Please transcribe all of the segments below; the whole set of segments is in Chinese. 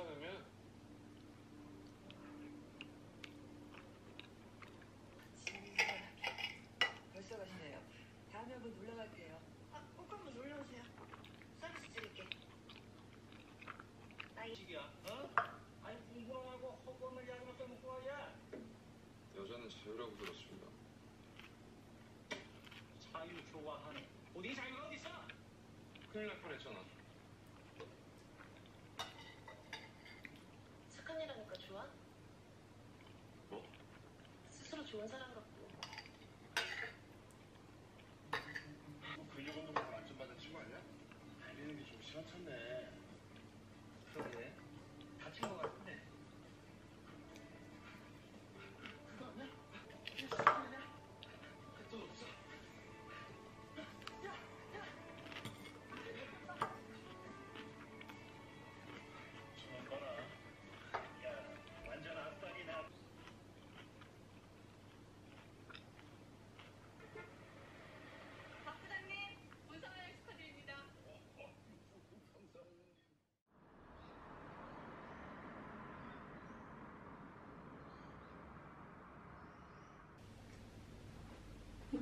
괜찮으면 벌써 가시네요. 다음에 한번 놀러 갈게요. 아, 꼭 한번 놀러 오세요. 서비스 드릴게. 아이식이야 어? 아니 궁금하고 허구한 이야기 밖에 못 구하야. 여자는 자유라고 들었습니다. 자유 좋아하는 어디 자유가 어디 있어? 큰일 날 뻔했잖아. 여자랑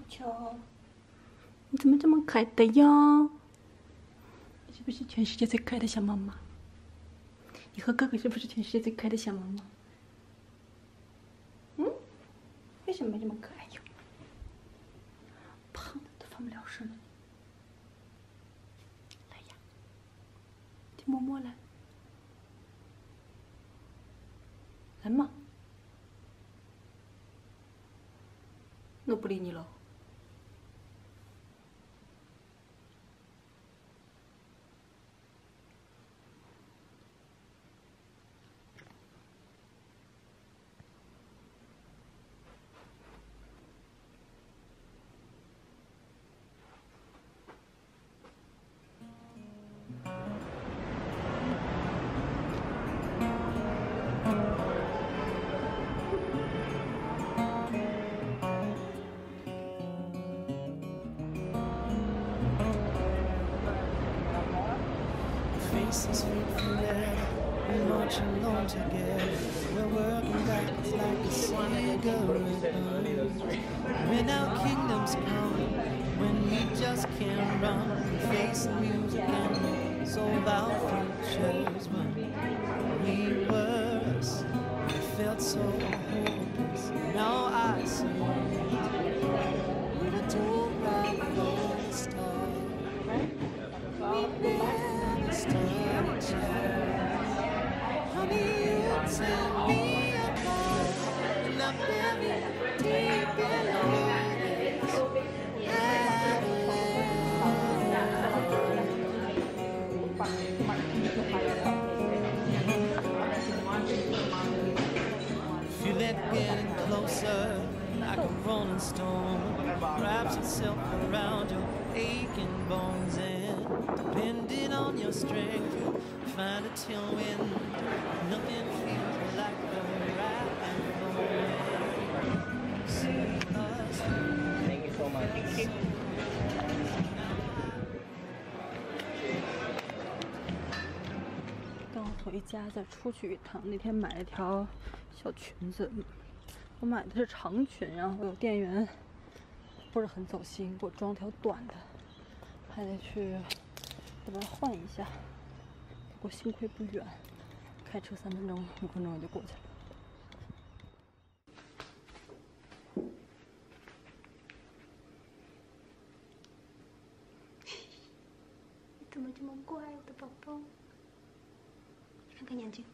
球，你怎么这么可爱的哟？你是不是全世界最可爱的小猫猫？你和哥哥是不是全世界最可爱的小猫猫？嗯？为什么这么可爱哟？胖的都翻不了身了。来呀，去摸摸来。来嘛。那我不理你了。Faces reflect We march along together. We're working backwards like a cigarette. When our kingdoms come When we just can't run We face the music and solve our futures When we were us felt so hopeless. Now I see getting closer, like a rolling stone. Wraps itself around your aching bones, and depending on your strength, you'll find a when nothing so much. 刚回家，再出去一趟。那天买了一条小裙子，我买的是长裙，然后有店员不是很走心，给我装条短的，还得去给它换一下。不过幸亏不远，开车三分钟、五分钟我就过去了。怎么这么乖，我的宝宝？看看眼睛。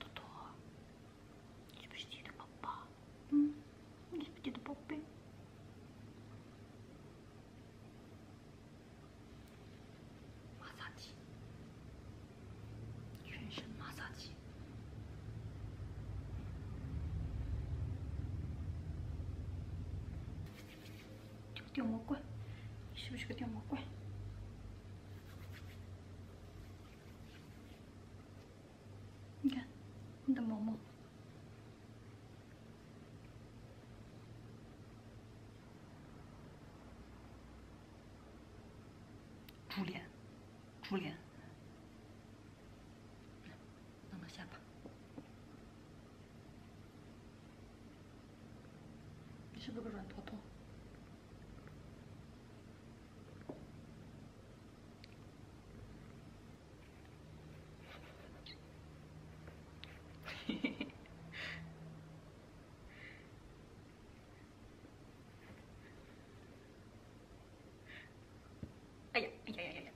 多多，你是不是姐的宝宝？嗯，你是不是姐的宝贝？马萨基，全身马萨基。这个掉毛怪，你是不是个掉毛怪？你看，你的毛毛。猪脸。猪脸，弄到下巴。你是不是个软坨坨？Amen.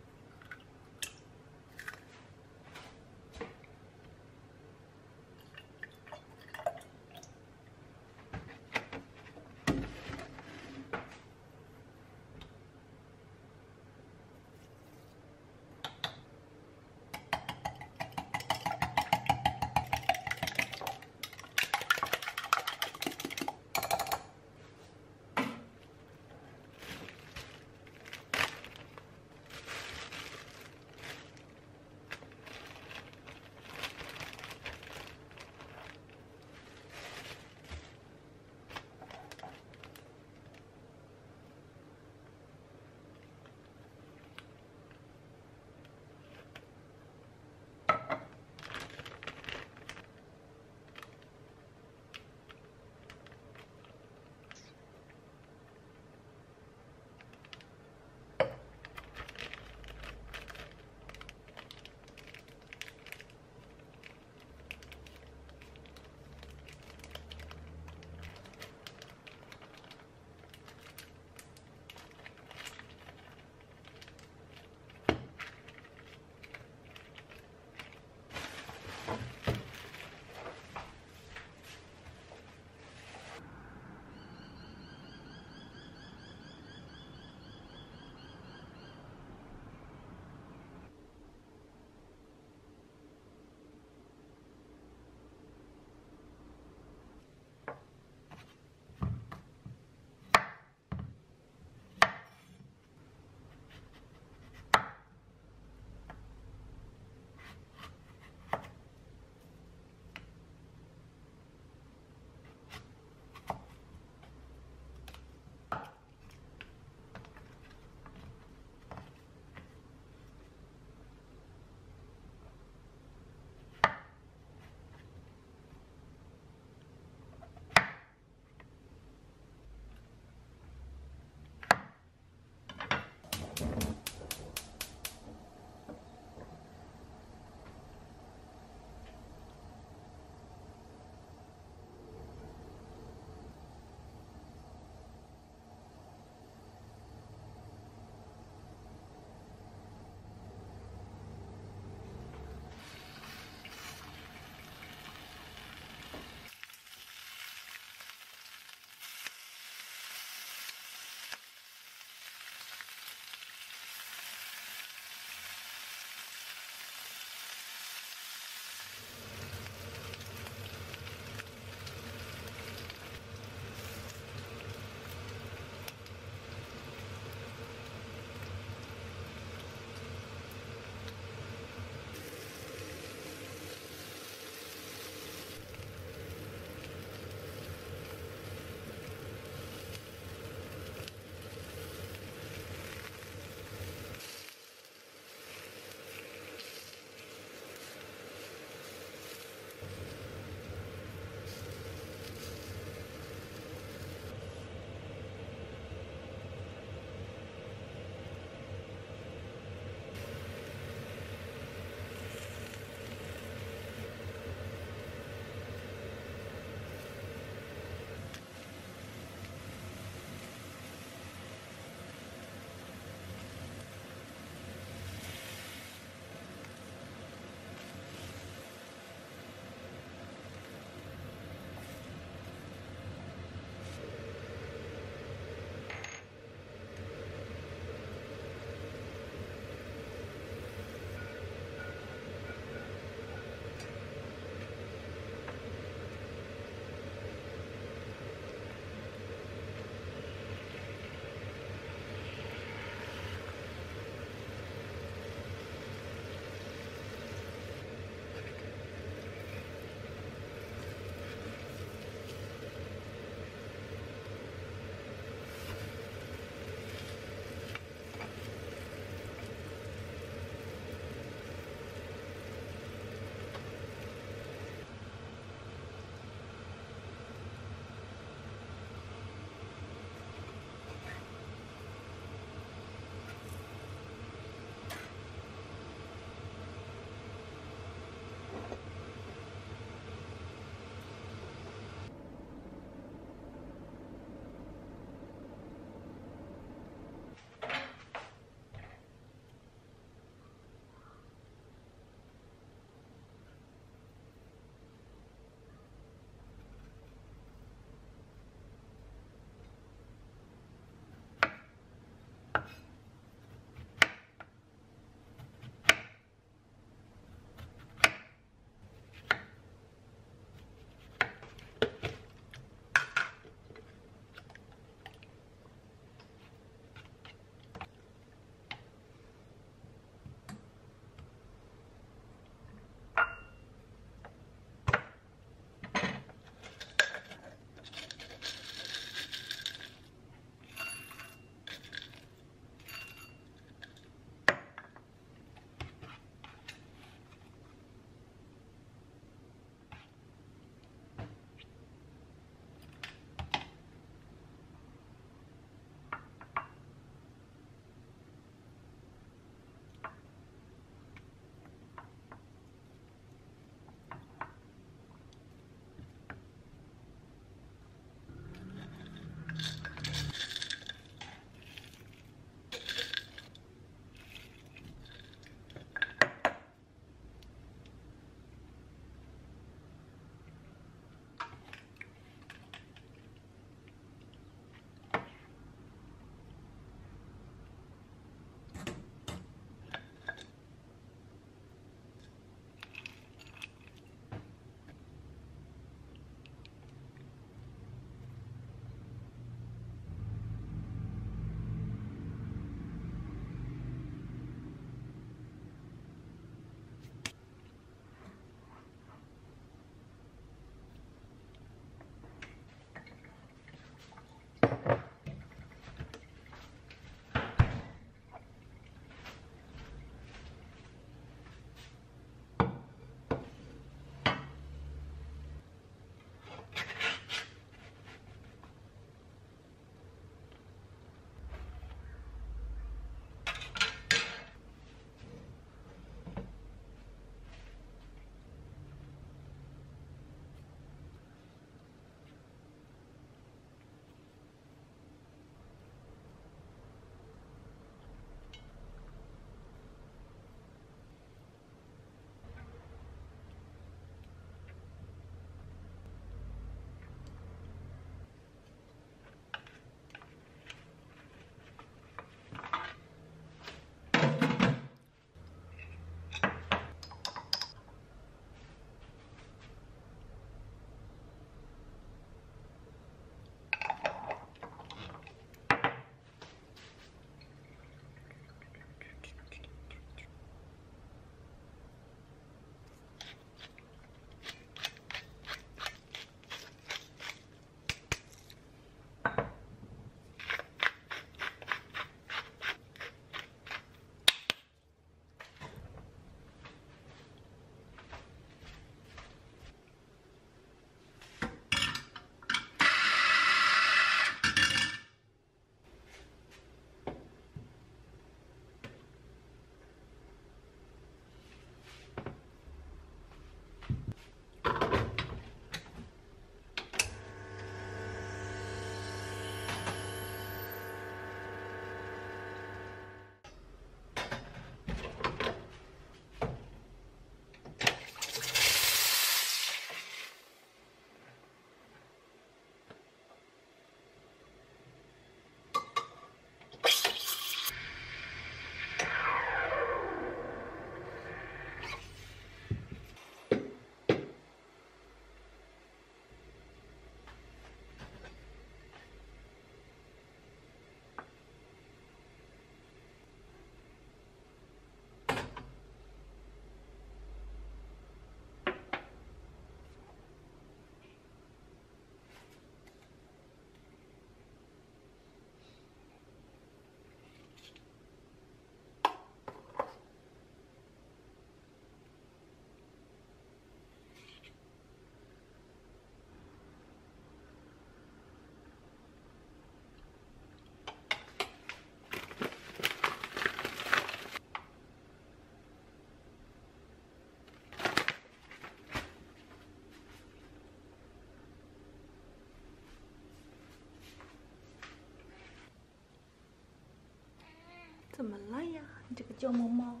怎么了呀？你这个叫猫猫，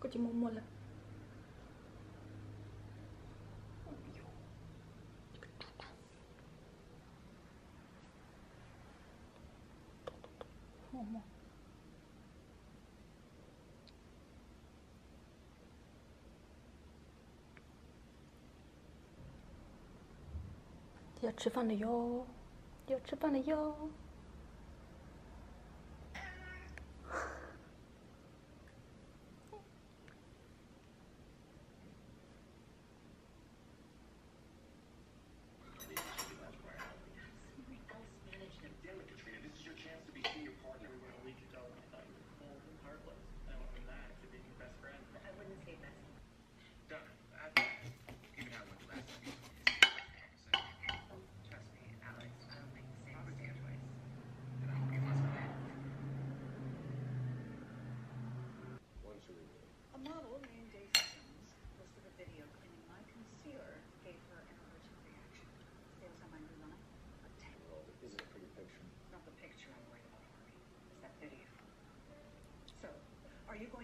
估计摸摸了。要吃饭了哟，要吃饭了哟。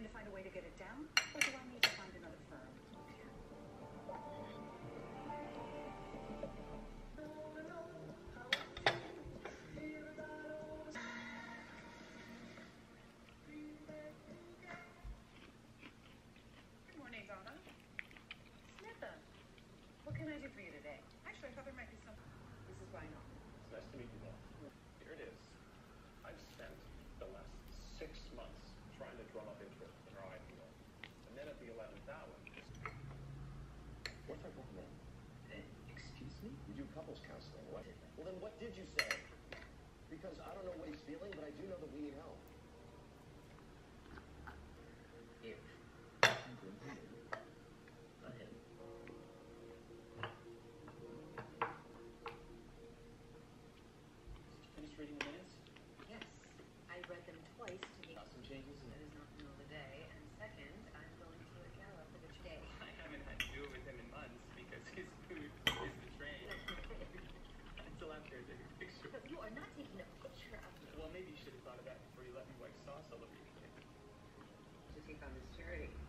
trying to find a way to get it down? couples counseling. Well, then what did you say? Because I don't know what he's feeling, but I do know that we need help. sauce all over your kid. Just charity.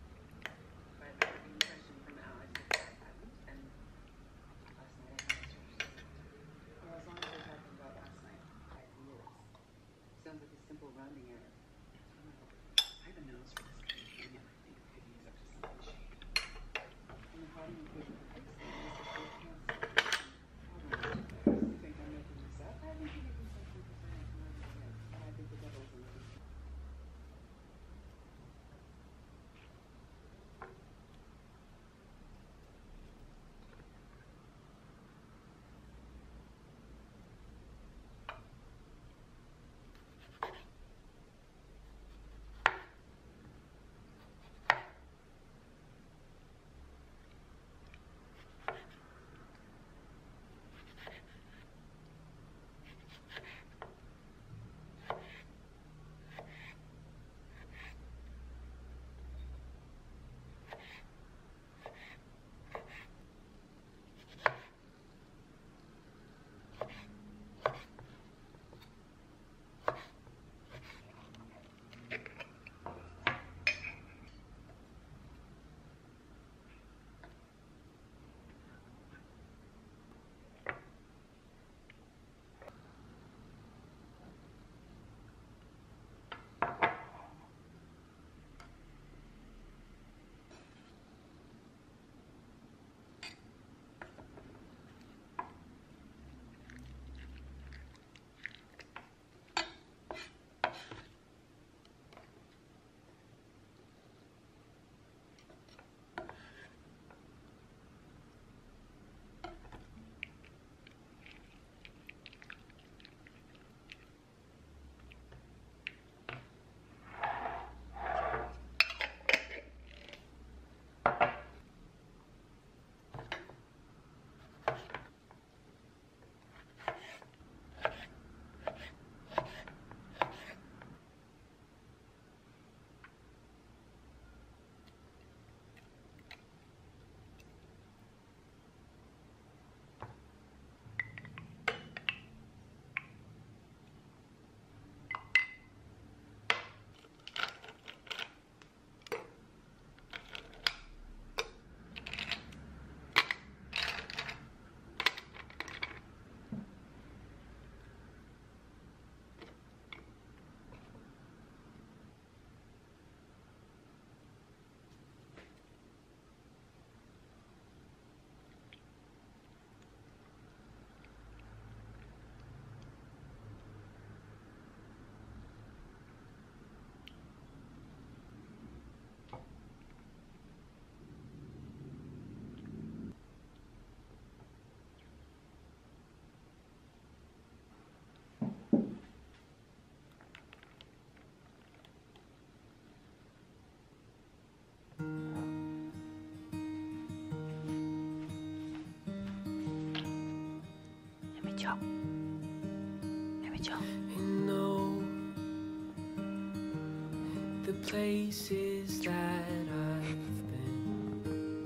go. Here we. And know the places that I've been,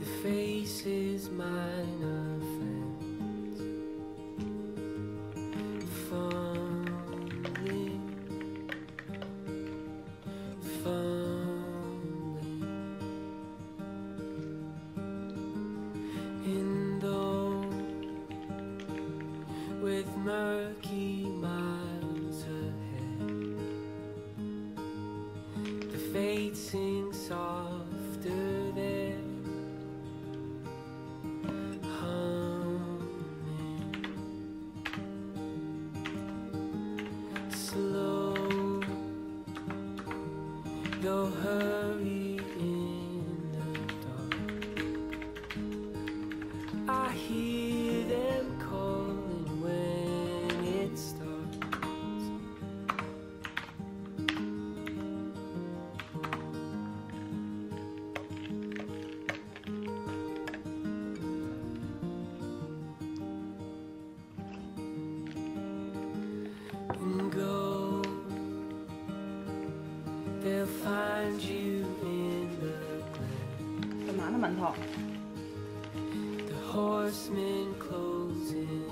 the faces mine. they'll find you in the glen. 干嘛呢，馒头？ The horsemen closing